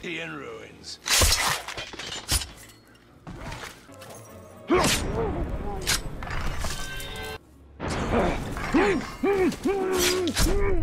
He in ruins.